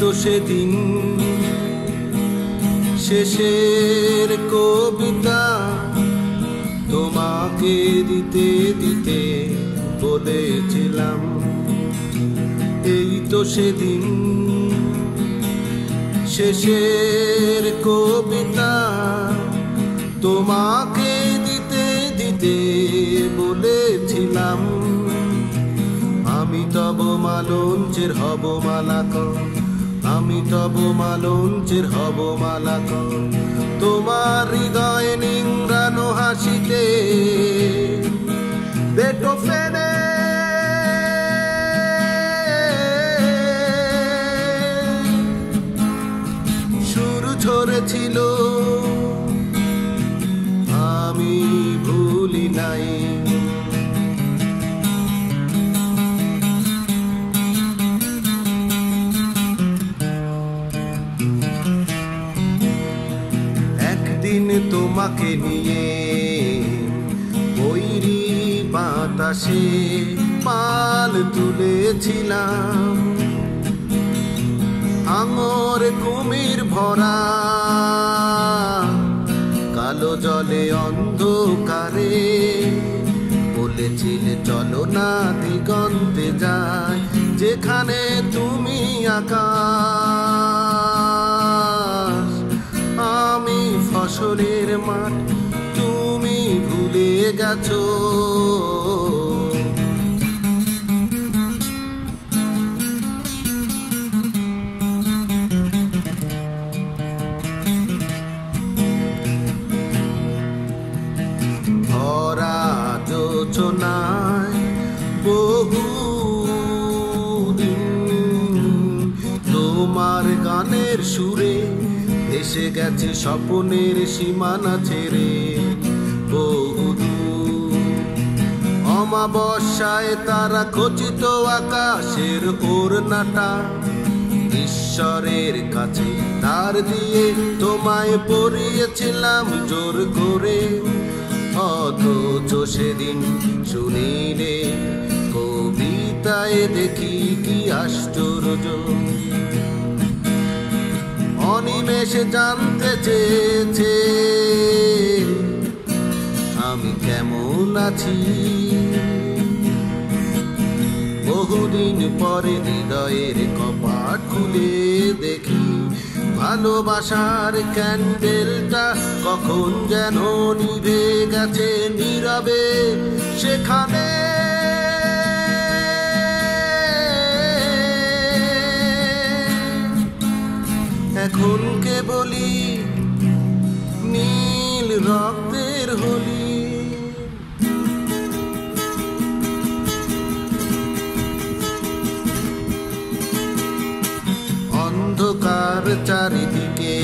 তো সেদিন শেষের কবিতা তোমাকে দিতে দিতে বলেছিলাম। এই তো সেদিন শেষের কবিতা তোমাকে দিতে দিতে বলেছিলাম। আমি তব মালঞ্চের হব মালাক আমি তব মালঞ্চের হব মালাক তোমার হৃদয় নিংরানো হাসিতে বেটো ফেরে তোমাকে নিয়ে বৈরি বাতাসে পাল তুলেছিলাম। আঙর কুমির ভরা, কালো জলে অন্ধকারে বলেছিলে, চলো না দিগন্তে যায় যেখানে তুমি আকাশ ফসলের মাঠ তুমি ভুলে গেছো। ভরা যোচনায় এসে গেছে স্বপনের সীমানা ছেড়ে। বহুদূর। অমাবস্যায় তারা খচিত আকাশের ওড়নাটা ঈশ্বরের কাছে তার দিয়ে তোমায় পড়িয়েছিলাম জোর করে। অথচ সেদিন শুনিলে কবিতায় দেখি কি আশ্চর্য। অনিমেষে জানতে চেয়েছে, আমি কেমন আছি? বহুদিন পরে হৃদয়ের কপাট খুলে দেখি, ভালোবাসার ক্যান্ডেলটা কখন যেন নিভে গেছে নীরবে, সেখানে এখন কে বলি নীল রক্তের হোলি। অন্ধকার চারিদিকে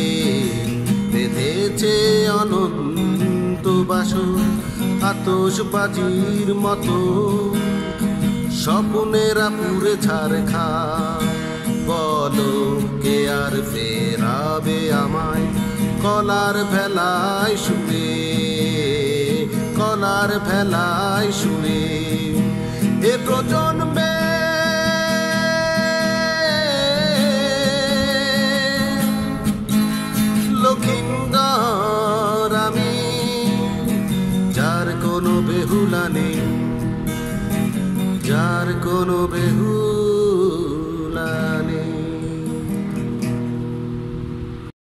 বেঁধেছে অনন্ত বাসন আতসবাজির মতো। স্বপ্নেরা পুরে ছাড় খা বলো কে আর ফেরাবে আমায় কলার ভেলায় শুয়ে কলার ভেলায় শুয়ে এ প্রজন্মে লক্ষিন্দর আমি, যার কোনো বেহুলা নেই, যার কোনো বেহু